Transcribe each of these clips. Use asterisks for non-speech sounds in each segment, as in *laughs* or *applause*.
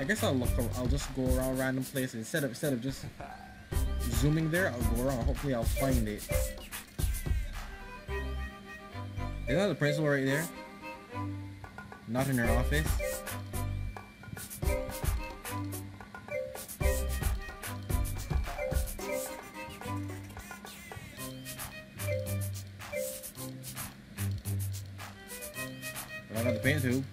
I guess I'll look. I'll just go around random places instead of instead of just zooming there. I'll go around. Hopefully, I'll find it. Is that the principal right there? Not in her office. The paint tube.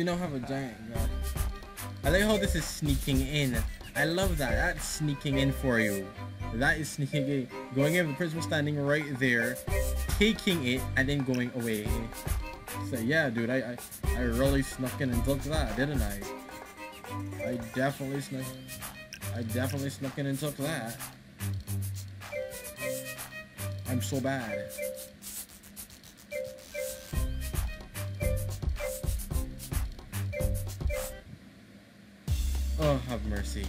You don't have a giant. I like how this is sneaking in. I love that. That's sneaking in for you. That is sneaking in. Going in, the principal standing right there, taking it, and then going away. So yeah, dude, I, I, I really snuck in and took that, didn't I? I definitely snuck. I definitely snuck in and took that. I'm so bad. Oh, have mercy.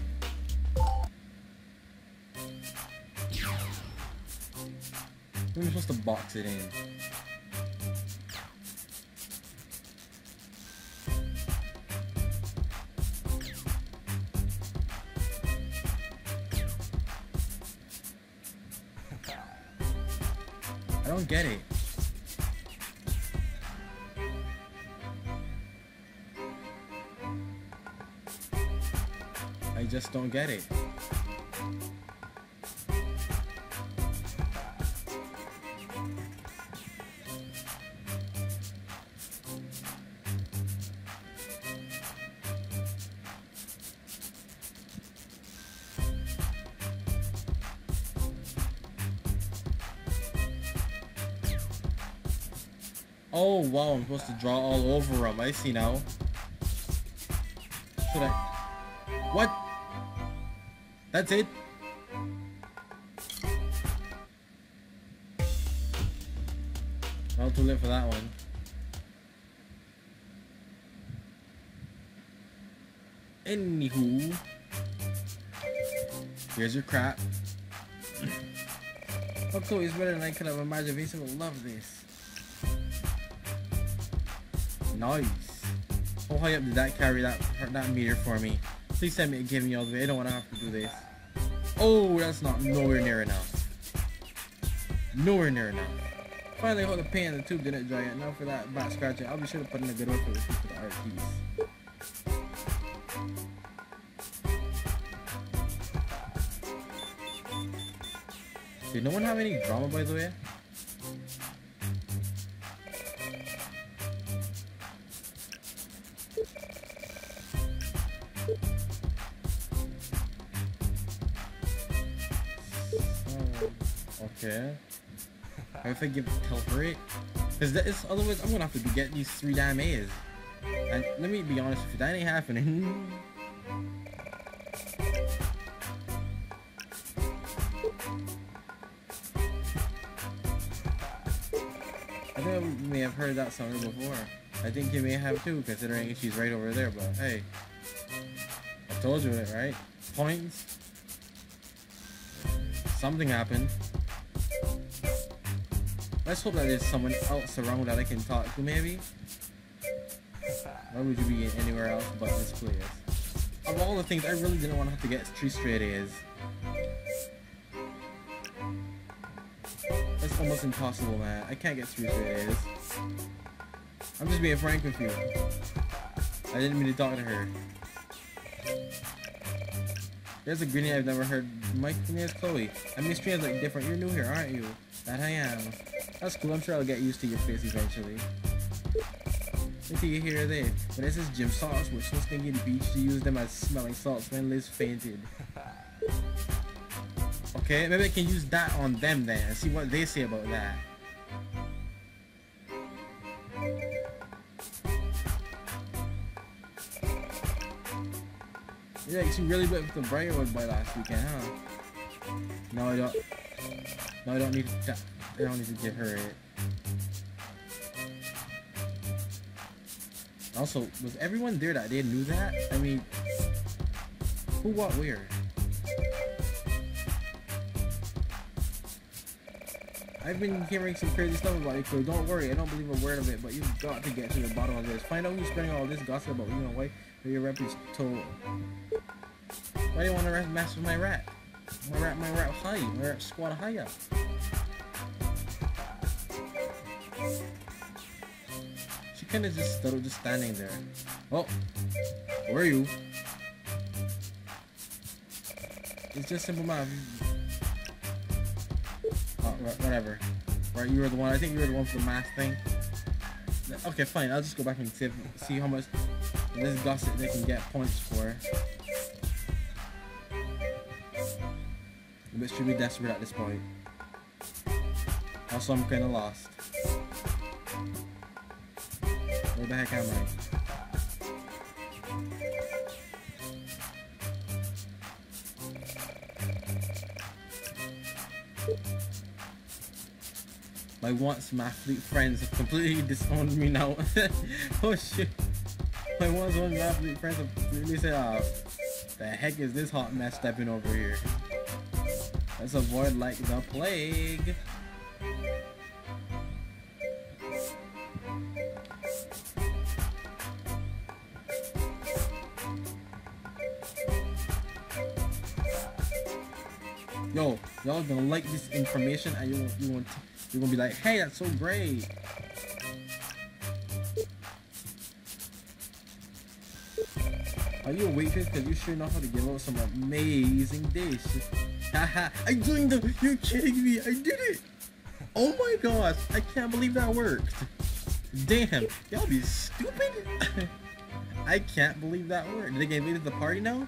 We were supposed to box it in. I just don't get it. Oh wow, I'm supposed to draw all over them. I see now. Should I? What? That's it? Well, too late for that one. Anywho, here's your crap. *clears throat* Oh, cool, it's better than I could have imagined. Visa will love this. Nice. How high up did that carry that that meter for me? Please send me a give me all the way. I don't want to have to do this. Oh, that's not nowhere near enough. Nowhere near enough. Finally, hold the pan the tube didn't dry yet. Now for that back scratching, I'll be sure to put in a good one for for the art piece. Did no one have any drama, by the way? Oh, okay. If I give teleport, because that is otherwise I'm gonna have to be getting these three damn A's. And let me be honest with you, that ain't happening. *laughs* I think I may have heard that song before. I think you may have too, considering she's right over there, but hey. I told you it, right? Points. Something happened. Let's hope that there's someone else around that I can talk to, maybe? Why would you be anywhere else but this place? Of all the things, I really didn't want to have to get three straight A's. That's almost impossible, man. I can't get three straight A's. I'm just being frank with you. I didn't mean to talk to her. There's a greenie I've never heard. My name is Chloe. I mean, streams like different. You're new here, aren't you? That I am. That's cool. I'm sure I'll get used to your face eventually. Till you hear this. But this is gym salts, which was thinking beach to use them as smelling salts when Liz fainted. *laughs* Okay, maybe I can use that on them then and see what they say about that. Yeah, she really went with the Briarwood boy last weekend, huh? No, I don't. No, I don't need to. I don't need to get her it. Also, was everyone there that they knew that? I mean, who, what, where? I've been hearing some crazy stuff about you, so don't worry, I don't believe a word of it, but you've got to get to the bottom of this. Find out who's spreading all this gossip about you know why your rep is told. Why do you want to mess with my rat? My rat, my rat high, my rat squad higher. Kind of just just standing there. Oh, where are you? It's just simple math. Oh, whatever. Right, you were the one. I think you were the one for the math thing. Okay, fine. I'll just go back and see, see how much this gossip they can get points for. But should be desperate at this point. Also, I'm kind of lost. Where the heck am I? My once mathlete friends have completely *laughs* disowned me now. *laughs* oh shit. My once once mathlete friends have completely said, oh, the heck is this hot mess stepping over here? Let's avoid like the plague. Gonna like this information and you, you want you're gonna be like, hey, that's so great. Are you a waitress? Because you sure know how to give out some amazing dishes. *laughs* Haha, I joined them! You're kidding me! I did it! Oh my gosh! I can't believe that worked! Damn! Y'all be stupid! *laughs* I can't believe that worked. Did they get invited to the party now?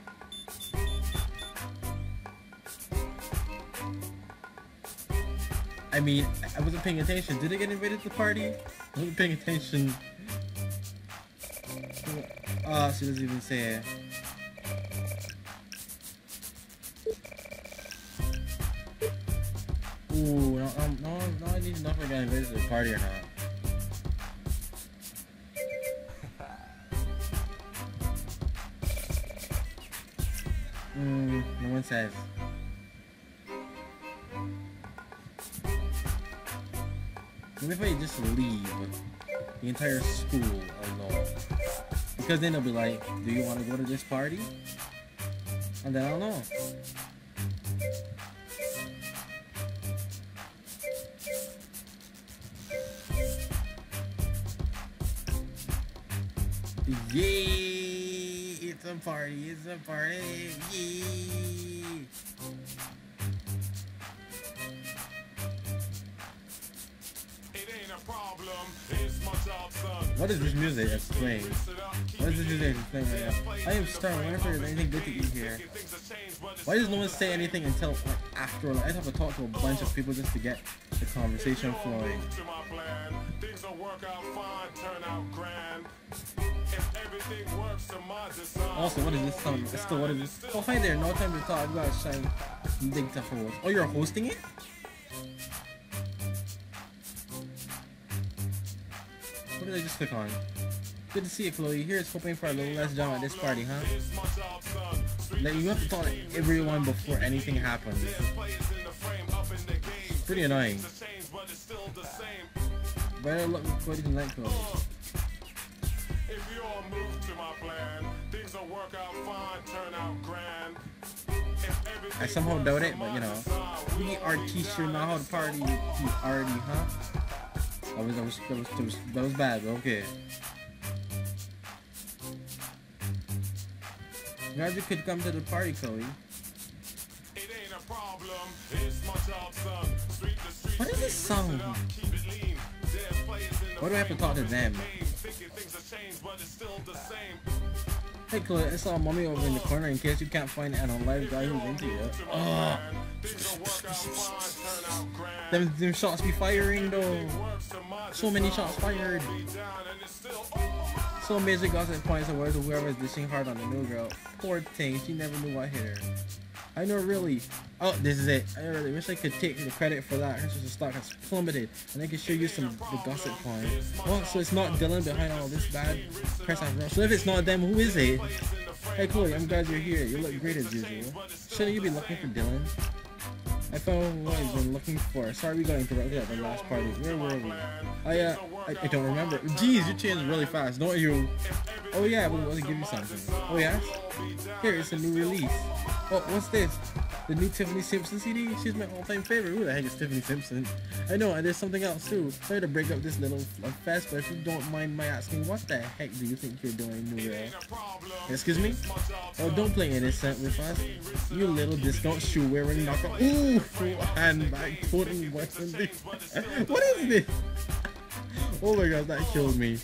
I mean, I wasn't paying attention. Did I get invited to the party? I wasn't paying attention. Oh, she doesn't even say it. Ooh, no, um, no, no, I need to know if I got invited to the party or not. *laughs* Hmm, no one says. What if I just leave the entire school alone? Because then they'll be like, do you want to go to this party? And then I'll know. Yay! It's a party, it's a party, yay! What is this music that's playing? What is this music that's playing right now? I am starving. I if there's anything good to eat here. Why does no one say anything until like, after? Like, I have to talk to a bunch of people just to get the conversation flowing. Also, what is this song? Still, what is this? Oh, hi there. No time to talk. You gotta shine. Dig to host. Oh, you're hosting it? What did I just click on? Good to see you, Chloe. Here's hoping for a little less drama at this party, huh? Like, you have to talk to everyone before anything happens. It's pretty annoying. Better luck with than Night Chloe. I somehow doubt it, but you know. We are t-shirt know how to party, you already, huh? That was that was that was that was, that was bad. Okay. Glad you could come to the party, Chloe. What is this song? What do I have to talk to them? Hey Chloe, I saw mommy over in the corner in case you can't find an alive guy who's into you. Oh. Them, them shots be firing though. So many shots fired. So amazing gossip points awards whoever's dishing hard on the new girl. Poor thing, she never knew what hit her. I know really. Oh, this is it. I really wish I could take the credit for that. Her stock has plummeted, and I can show you some the gossip points. Oh, so it's not Dylan behind all this bad press I've So if it's not them, who is it? Hey Chloe, I'm glad you're here. You look great as usual. Shouldn't you be looking for Dylan? I found what I've been looking for. Sorry we got interrupted at the last party. Where were we? I, uh, I, I don't remember. Jeez, you changed really fast, don't you? Oh yeah, we want to give you something. Oh yes? Here, it's a new release. Oh, what's this? The new Tiffany Simpson CD? She's my all-time favorite. Who the heck is Tiffany Simpson? I know, and there's something else too. Sorry to break up this little fest, but if you don't mind my asking, what the heck do you think you're doing, Girl? Excuse me? Oh, don't play innocent with us. You little discount shoe wearing knockoff. Ooh, handbag toting Western. what is this? Oh my god, that killed me.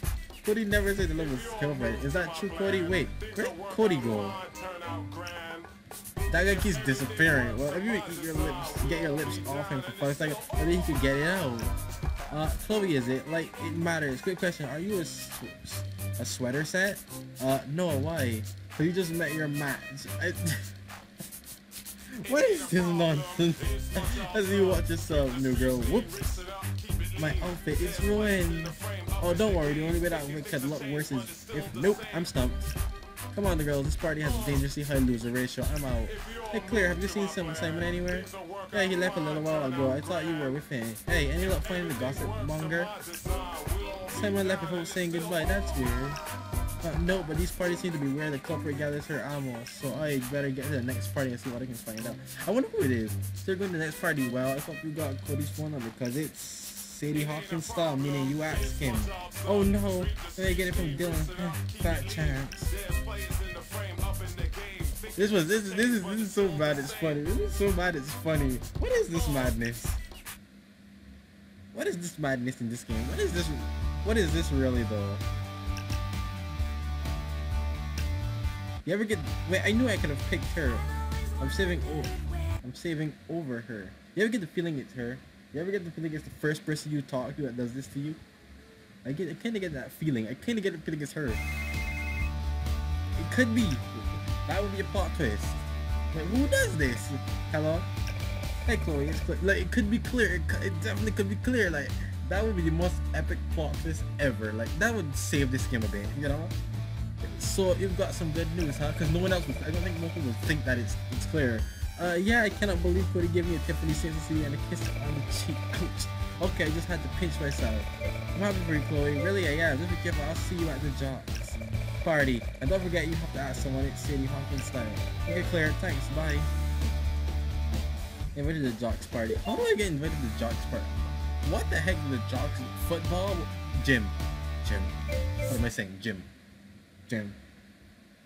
Cody never said the love was right. Is that true, Cody? Wait, where Cody go? That guy keeps disappearing. Well, if you eat your lips, get your lips off him for five seconds, maybe he could get it out. Uh, Chloe, is it? Like, it matters. Quick question. Are you a, a sweater set? Uh, no, why? So you just met your match. I, *laughs* what is this nonsense? *laughs* As you watch yourself, new girl. Whoops. My outfit is ruined. Oh, don't worry. The only way that could look worse is if... Nope, I'm stumped. Come on, the girls. This party has a dangerously high loser ratio. I'm out. Hey, Claire, have you seen Simon anywhere? Yeah, he left a little while ago. I thought you were with him. Hey, any luck finding the gossip monger? Simon left before saying goodbye. That's weird. Uh, no, but these parties seem to be where the culprit gathers her ammo, so I better get to the next party and see what I can find out. I wonder who it is. They're going to the next party. Well, I hope you got Cody's phone number because it's Sadie Hawkins style, meaning you ask him. Oh no, they get it from Dylan? Fat chance. This was this is this is this is so bad it's funny. This is so bad it's funny. What is this madness? What is this madness in this game? What is this what is this really though? You ever get wait, I knew I could have picked her. I'm saving over I'm saving over her. You ever get the feeling it's her? You ever get the feeling it's the first person you talk to that does this to you? I get I kinda get that feeling. I kinda get the feeling it's her. It could be. That would be a plot twist. Like, who does this? Hello? Hey, Chloe, it's Claire. Like, it could be Claire. It, it definitely could be Claire. Like, that would be the most epic plot twist ever. Like, that would save this game a bit, you know? So, you've got some good news, huh? Because no one else would, I don't think most people would think that it's, it's Claire. Uh, yeah, I cannot believe Cody gave me a Tiffany Simpson and a kiss on the cheek. Ouch. Okay, I just had to pinch myself. I'm happy for you, Chloe. Really, I am. Just be careful. I'll see you at the jocks party. And don't forget, you have to ask someone it's Sadie Hawkins style. Okay, Claire. Thanks. Bye. Invited to the jocks party. How do I get invited to the jocks party? What the heck is the jocks? Football? Gym. Gym. What am I saying? Gym. Gym.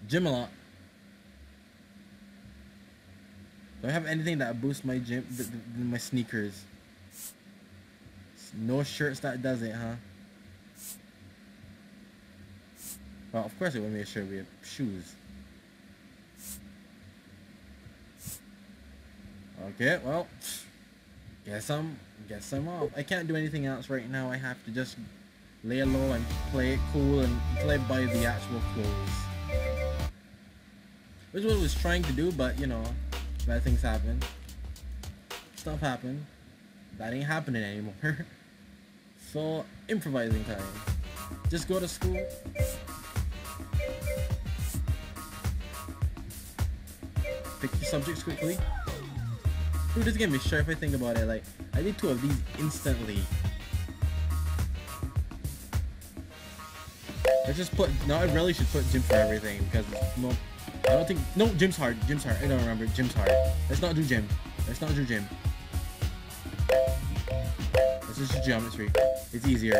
Gym a lot. Do I have anything that boosts my gym, my sneakers? No shirts that does it, huh? Well, of course it would make sure we have shoes. Okay, well, guess I'm, guess I'm off. I can't do anything else right now. I have to just lay low and play it cool and play by the actual clothes. Which what I was trying to do, but you know, bad things happen. Stuff happen. That ain't happening anymore. *laughs* so, improvising time. Just go to school, pick your subjects quickly. Dude, this game is sure if I think about it. Like, I did two of these instantly. I just put, no, I really should put gym for everything because, no, I don't think, no, gym's hard, gym's hard. I don't remember, gym's hard. Let's not do gym. Let's not do gym. Let's just do geometry. It's easier.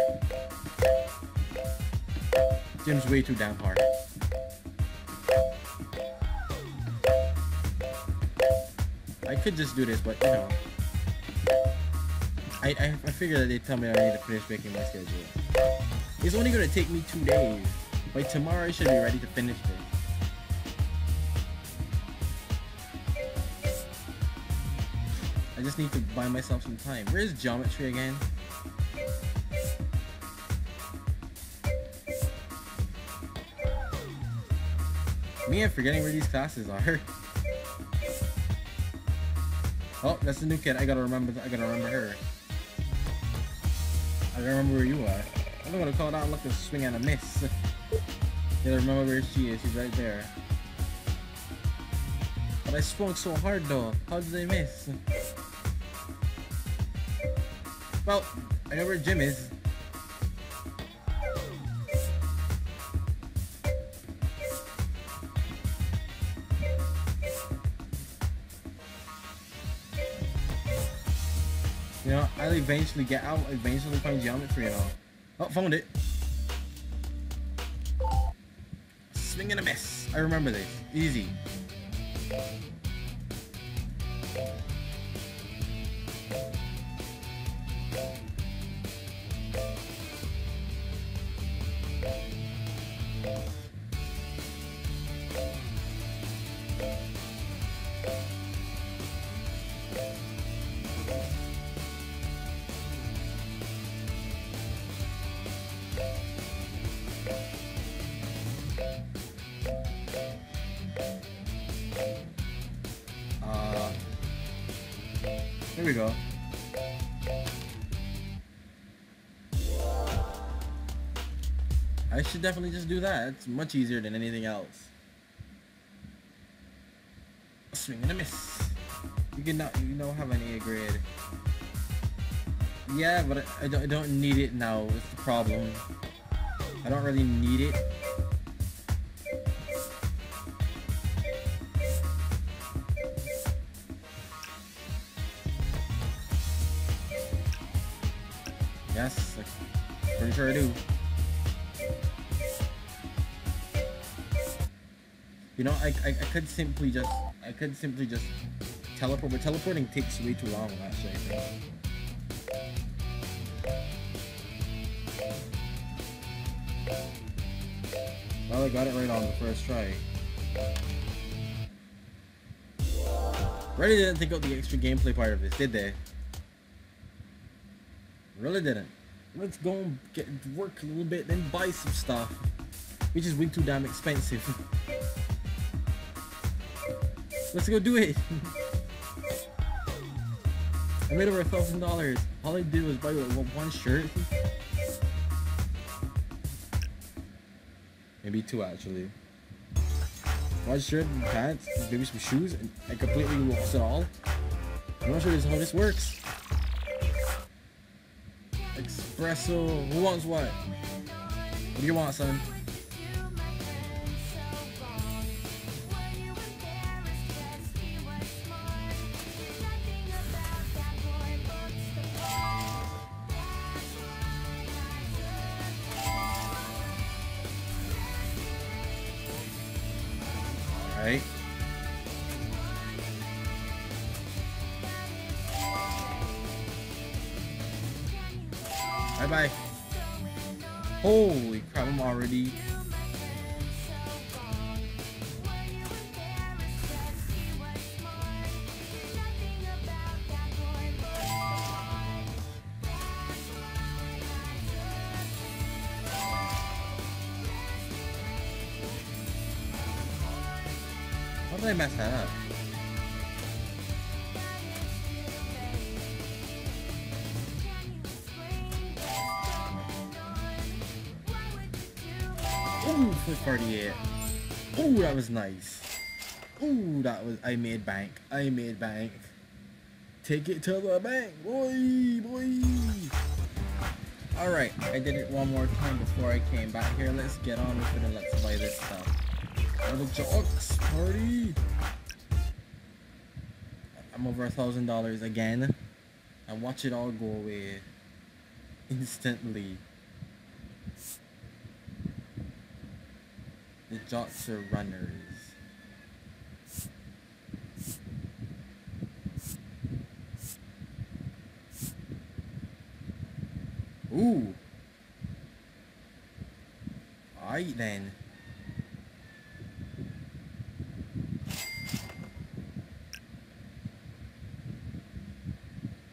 Gym's way too damn hard. I could just do this, but you know. I, I, I figure that they tell me I need to finish making my schedule. It's only gonna take me two days. By tomorrow I should be ready to finish this. Just need to buy myself some time. Where's geometry again? Me, I'm forgetting where these classes are. *laughs* Oh, that's the new kid. I gotta remember. I gotta remember her. I gotta remember where you are. I'm gonna call out. Look, a swing and a miss. *laughs* gotta remember where she is. She's right there. But I swung so hard though. How did I miss? Well, I know where gym is. You know, I'll eventually get out, eventually find geometry and all. Oh, found it. Swing and a miss. I remember this. Easy. Should definitely just do that. It's much easier than anything else. A swing and a miss. You can not, you don't have any grade. Yeah, but I, I don't, I don't need it now. It's the problem. I don't really need it. Yes, pretty sure I do. You know, I, I, I could simply just, I could simply just teleport, but teleporting takes way too long, actually. Well, I got it right on the first try. Really didn't think out the extra gameplay part of this, did they? Really didn't. Let's go and get work a little bit, then buy some stuff, which is way too damn expensive. *laughs* Let's go do it. *laughs* I made over a thousand dollars. All I did was buy one shirt. Maybe two actually. One shirt and pants, maybe some shoes, and I completely lost it all. I'm not sure this is how this works. Espresso. Who wants what? What do you want, son? Holy crap, I'm already. How did I mess that up? For 48. Ooh, that was nice. Ooh, that was, I made bank. I made bank. Take it to the bank, boy, boy. Alright, I did it one more time before I came back here. Let's get on with it and let's buy this stuff. The jokes party. I'm over a thousand dollars again. And watch it all go away instantly. The are runners. Ooh. Alright then.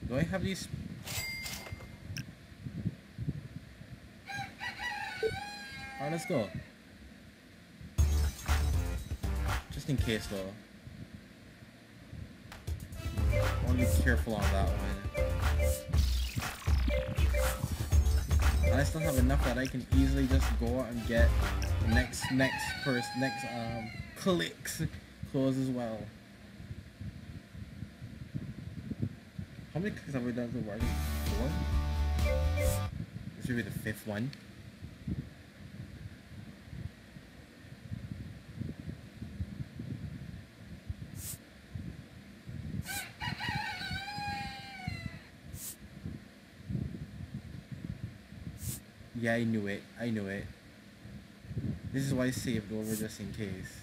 Do I have these? Alright, let's go. In case though. I want to be careful on that one. I still have enough that I can easily just go out and get the next next first next um clicks clothes as well. How many cliques have we done so far? Four? This should be the fifth one. Yeah, I knew it. I knew it. This is why I saved over just in case.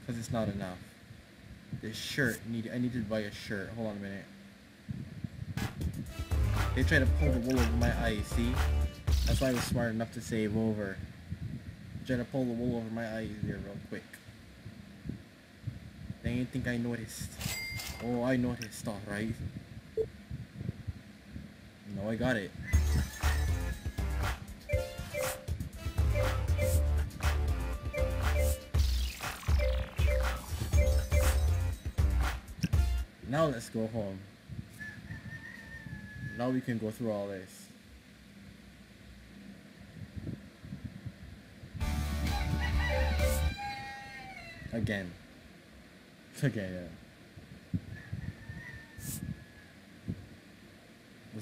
Because it's not enough. This shirt, need I need to buy a shirt. Hold on a minute. They tried to pull the wool over my eyes, see? That's why I was smart enough to save over. Try to pull the wool over my eyes here real quick. They didn't think I noticed. Oh, I noticed, alright. No, I got it. Now let's go home. Now we can go through all this. Again. *laughs* Again, yeah.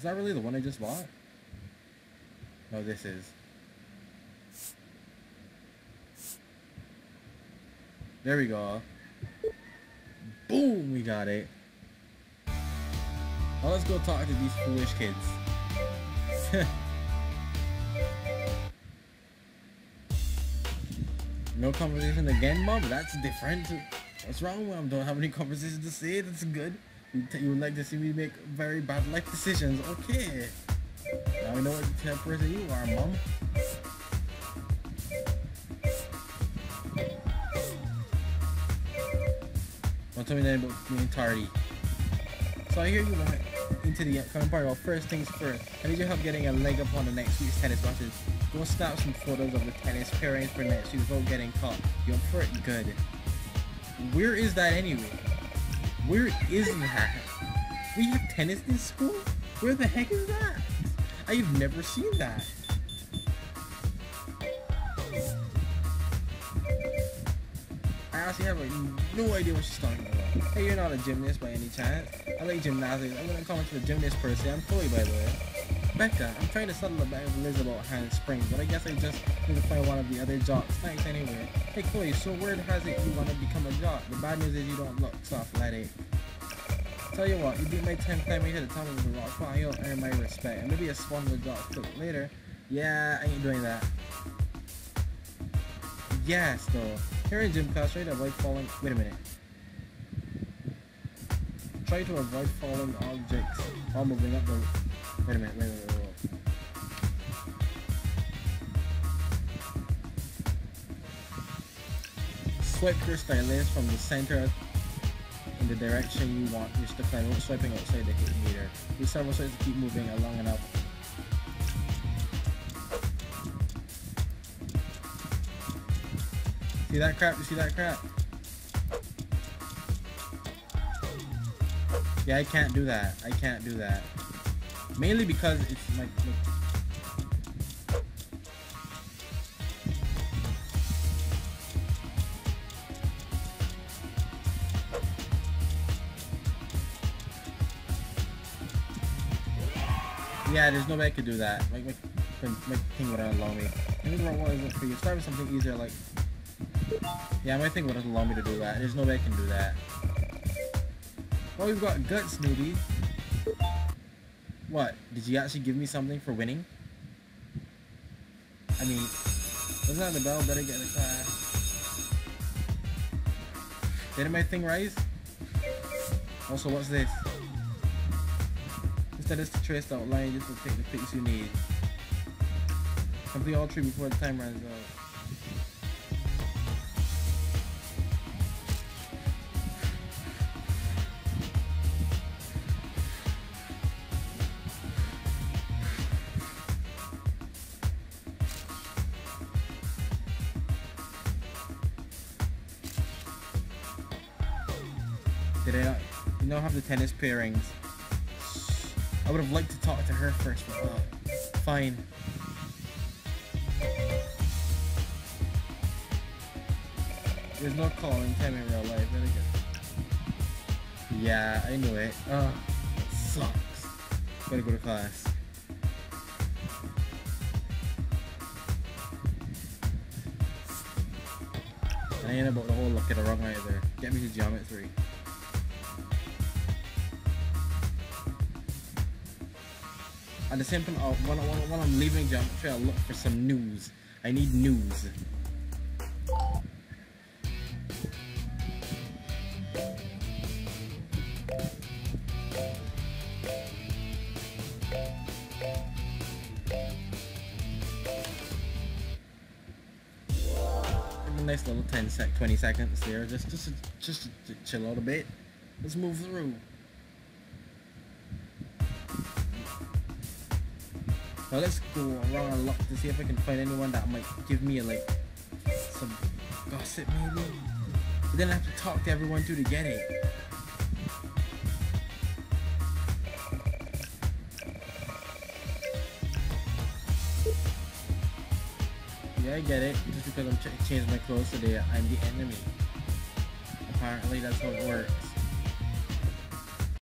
That really the one I just bought? No, this is. There we go. Boom, we got it. Now let's go talk to these foolish kids. *laughs* no conversation again, mom? That's different. What's wrong, mom? Don't have any conversations to say? That's good. You, would like to see me make very bad life decisions. Okay. Now we know what kind of person you are, mom. Don't tell me nothing about being tardy. So I hear you went into the upcoming party. Well, first things first, I need your help getting a leg up on the next week's tennis matches. Go snap some photos of the tennis pairings for next week without getting caught. You're it good. Where is that anyway? Where is that? We have tennis in school? Where the heck is that? I've never seen that. I actually have no idea what she's talking about. Hey, you're not a gymnast by any chance. I like gymnastics. I'm gonna comment to the gymnast per se. I'm Chloe, by the way. Becca, I'm trying to settle a bet with Liz about handsprings, but I guess I just need to find one of the other jocks. Thanks anyway. Hey Chloe, so word has it you want to become a jock. The bad news is you don't look so athletic. Tell you what, you beat my 10 time you hit the top of the rock spot, you'll earn my respect. And maybe a spawn with the jock clique later. Yeah, I ain't doing that. Yes, though. Here in gym class, try to avoid falling. Wait a minute. Try to avoid falling objects while moving up the. Wait a minute. Wait, wait, wait, wait. Swipe your stylus from the center in the direction you want your climb, swiping outside the hit meter. Use several swipes to keep moving along and up. See that crap? You see that crap? Yeah, I can't do that. I can't do that. Mainly because it's like, like Yeah, there's no way I could do that. Like, my, my thing wouldn't allow me. Maybe the wrong one isn't for you. Start with something easier like... Yeah, my thing wouldn't allow me to do that. There's no way I can do that. Well, we've got guts, Snoopy. What? Did you actually give me something for winning? I mean, wasn't that the bell? Better get in the class. Didn't my thing rise? Also, what's this? Instead to trace outline just to take the pics you need. Complete all three before the time runs out. You don't have the tennis pairings. I would have liked to talk to her first, but uh, fine. There's no calling time in real life. Really good. Yeah, I knew it. Ugh, sucks. Gotta go to class. I ain't about the whole look at the wrong way there. Get me to geometry. At the same time, uh, when, when, when I'm leaving geometry, I'll look for some news. I need news. nice little 10 sec 20 seconds there just just just to chill out a bit let's move through let's go around a lot to see if I can find anyone that might give me a, like some gossip maybe but then I have to talk to everyone too to get it Yeah, I get it. Just because I'm ch changing my clothes today, I'm the enemy. Apparently that's how it works.